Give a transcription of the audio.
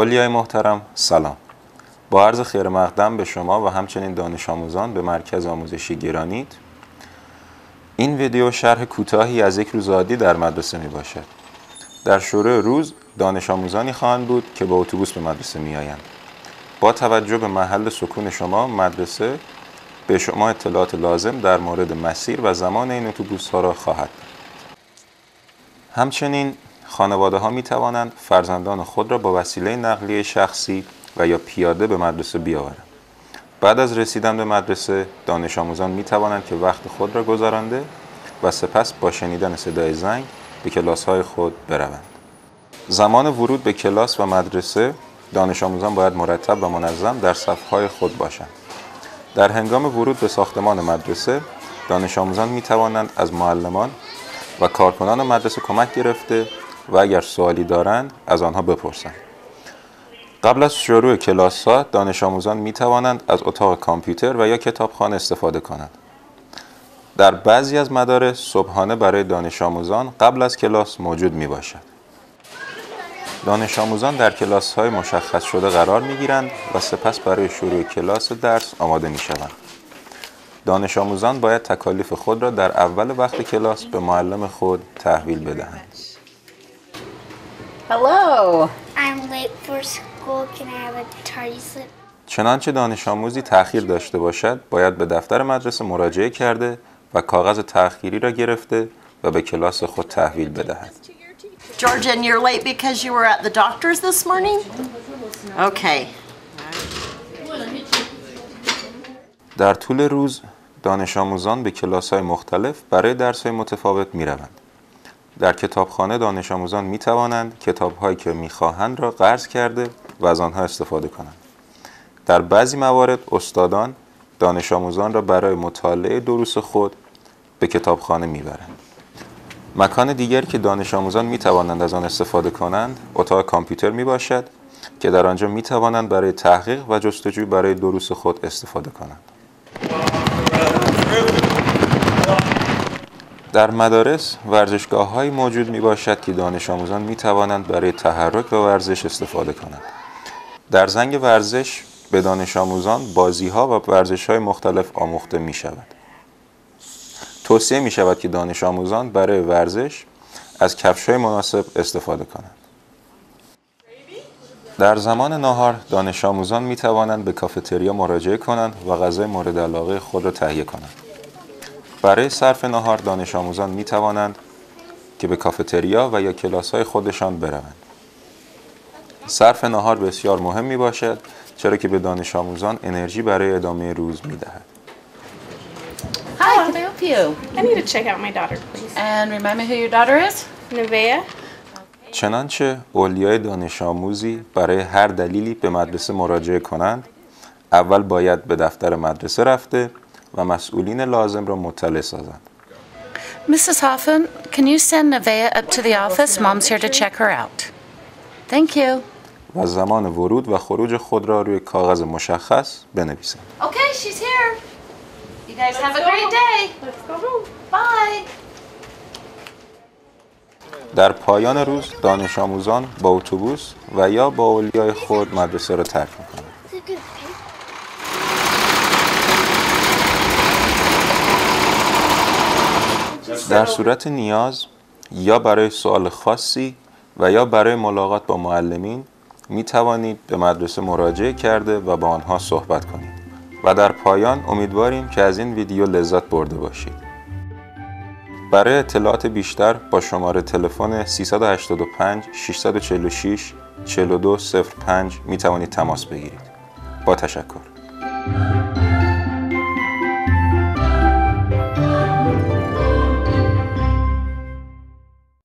اولیای محترم سلام. با عرض خیر مقدم به شما و همچنین دانش آموزان به مرکز آموزشی گرانیت این ویدیو شرح کوتاهی از یک روز عادی در مدرسه می باشد. در شروع روز دانش آموزانی خواهند بود که با اتوبوس به مدرسه می آیند. با توجه به محل سکون شما مدرسه به شما اطلاعات لازم در مورد مسیر و زمان این اتوبوس ها را خواهد همچنین خانواده ها می توانند فرزندان خود را با وسیله نقلیه شخصی و یا پیاده به مدرسه بیاورند. بعد از رسیدن به مدرسه دانش آموزان می توانند که وقت خود را گذرانده و سپس با شنیدن صدای زنگ به کلاس های خود بروند. زمان ورود به کلاس و مدرسه دانش آموزان باید مرتب و منظم در صفهای خود باشند. در هنگام ورود به ساختمان مدرسه دانش آموزان می توانند از معلمان و کارکنان مدرسه کمک گرفته و اگر سوالی دارند از آنها بپرسند. قبل از شروع کلاس ها دانش آموزان می توانند از اتاق کامپیوتر و یا کتابخانه استفاده کنند. در بعضی از مدارس صبحانه برای دانش آموزان قبل از کلاس موجود می باشد. دانش آموزان در کلاس های مشخص شده قرار می گیرند و سپس برای شروع کلاس درس آماده می شوند. دانش آموزان باید تکالیف خود را در اول وقت کلاس به معلم خود تحویل بدهند. Hello. I'm late for school. Can I have a tardy slip? چنانچه دانش آموزی تأخیر داشته باشد باید به دفتر مدرسه مراجعه کرده و کاغذ تأخیری را گرفته و به کلاس خود تحویل بدهد. Georgia, and you're late because you were at the doctor's this morning? Okay. در طول روز دانش آموزان به کلاس های مختلف برای درس های متفاوت می روند. در کتابخانه دانش آموزان می توانند کتاب هایی که می خواهند را قرض کرده و از آنها استفاده کنند. در بعضی موارد استادان دانش آموزان را برای مطالعه دروس خود به کتابخانه می برند. مکان دیگر که دانش آموزان می توانند از آن استفاده کنند اتاق کامپیوتر می باشد که در آنجا می توانند برای تحقیق و جستجوی برای دروس خود استفاده کنند. در مدارس ورزشگاه های موجود می باشد که دانش آموزان می توانند برای تحرک و ورزش استفاده کنند. در زنگ ورزش به دانش آموزان بازی ها و ورزش های مختلف آموخته می شود. توصیه می شود که دانش آموزان برای ورزش از کفش های مناسب استفاده کنند. در زمان ناهار دانش آموزان می توانند به کافتریا مراجعه کنند و غذای مورد علاقه خود را تهیه کنند. برای صرف ناهار دانش آموزان می توانند که به کافتریا و یا کلاس های خودشان بروند. صرف ناهار بسیار مهم می باشد چرا که به دانش آموزان انرژی برای ادامه روز می دهد. Hi, can I help you? I need to check out my daughter, please. And remind me who your daughter is? Nevea. چنانچه اولیای دانش آموزی برای هر دلیلی به مدرسه مراجعه کنند اول باید به دفتر مدرسه رفته و مسئولین لازم را مطلع سازند Mrs. Hoffman, can you send Nevaeh up to the office? Mom's here to check her out. Thank you. و زمان ورود و خروج خود را روی کاغذ مشخص بنویسند Okay, she's here. You guys have a great day. Bye. در پایان روز دانش آموزان با اتوبوس و یا با اولیای خود مدرسه را ترک می‌کنند در صورت نیاز یا برای سوال خاصی و یا برای ملاقات با معلمین می توانید به مدرسه مراجعه کرده و با آنها صحبت کنید. و در پایان امیدواریم که از این ویدیو لذت برده باشید. برای اطلاعات بیشتر با شماره تلفن 385 646 4205 می توانید تماس بگیرید. با تشکر.